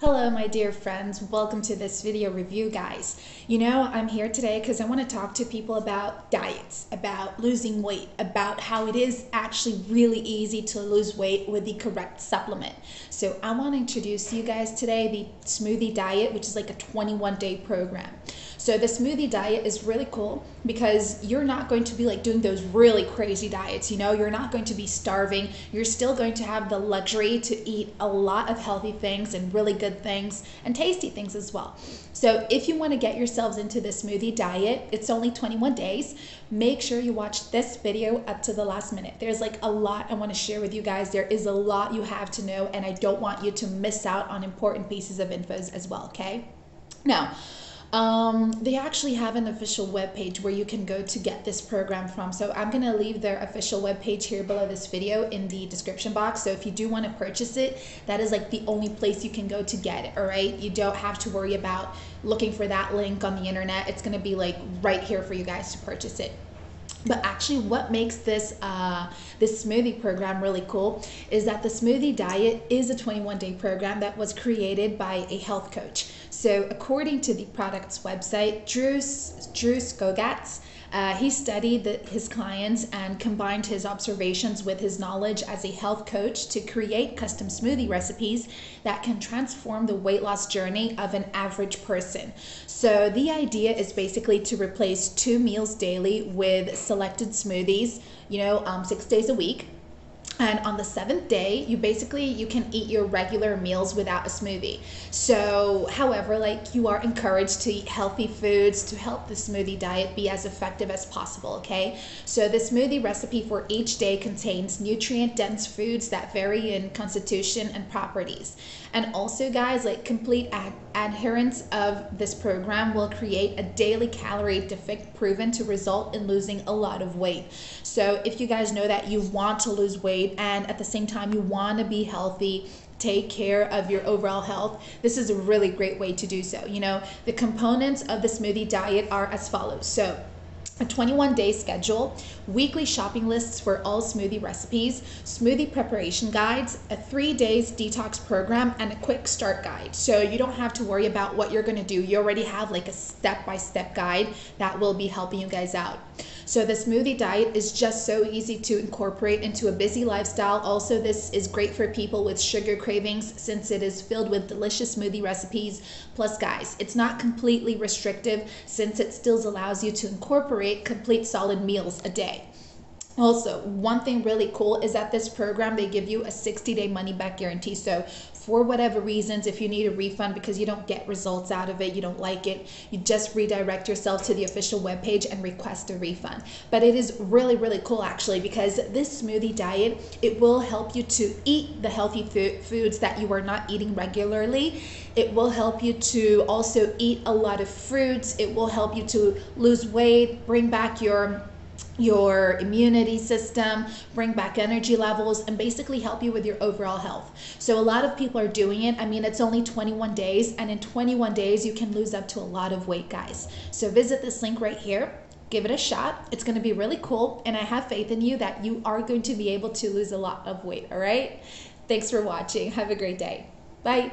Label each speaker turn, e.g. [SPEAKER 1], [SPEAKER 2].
[SPEAKER 1] Hello my dear friends, welcome to this video review guys. You know, I'm here today because I want to talk to people about diets, about losing weight, about how it is actually really easy to lose weight with the correct supplement. So I want to introduce you guys today the smoothie diet, which is like a 21 day program. So the smoothie diet is really cool because you're not going to be like doing those really crazy diets, you know, you're not going to be starving. You're still going to have the luxury to eat a lot of healthy things and really good things and tasty things as well. So if you want to get yourselves into the smoothie diet, it's only 21 days. Make sure you watch this video up to the last minute. There's like a lot I want to share with you guys. There is a lot you have to know and I don't want you to miss out on important pieces of infos as well, okay? Now, um, they actually have an official web page where you can go to get this program from. So I'm going to leave their official web page here below this video in the description box. So if you do want to purchase it, that is like the only place you can go to get it. All right. You don't have to worry about looking for that link on the internet. It's going to be like right here for you guys to purchase it. But actually, what makes this uh, this smoothie program really cool is that the smoothie diet is a 21 day program that was created by a health coach. So, according to the product's website, Drew Drew Sgoutas uh, he studied the, his clients and combined his observations with his knowledge as a health coach to create custom smoothie recipes that can transform the weight loss journey of an average person. So, the idea is basically to replace two meals daily with selected smoothies, you know, um, six days a week and on the seventh day you basically you can eat your regular meals without a smoothie. So however like you are encouraged to eat healthy foods to help the smoothie diet be as effective as possible okay? So the smoothie recipe for each day contains nutrient dense foods that vary in constitution and properties. And also guys like complete adherence of this program will create a daily calorie deficit proven to result in losing a lot of weight. So if you guys know that you want to lose weight weight and at the same time you want to be healthy take care of your overall health this is a really great way to do so. You know the components of the smoothie diet are as follows. So a 21 day schedule, weekly shopping lists for all smoothie recipes, smoothie preparation guides, a three days detox program, and a quick start guide. So you don't have to worry about what you're gonna do. You already have like a step by step guide that will be helping you guys out. So the smoothie diet is just so easy to incorporate into a busy lifestyle. Also, this is great for people with sugar cravings since it is filled with delicious smoothie recipes. Plus, guys, it's not completely restrictive since it still allows you to incorporate complete solid meals a day. Also, one thing really cool is that this program they give you a 60 day money back guarantee. So, for whatever reasons, if you need a refund because you don't get results out of it, you don't like it, you just redirect yourself to the official webpage and request a refund. But it is really, really cool actually because this smoothie diet, it will help you to eat the healthy food, foods that you are not eating regularly. It will help you to also eat a lot of fruits. It will help you to lose weight, bring back your your immunity system, bring back energy levels, and basically help you with your overall health. So, a lot of people are doing it. I mean, it's only 21 days, and in 21 days, you can lose up to a lot of weight, guys. So, visit this link right here. Give it a shot. It's going to be really cool, and I have faith in you that you are going to be able to lose a lot of weight, all right? Thanks for watching. Have a great day. Bye.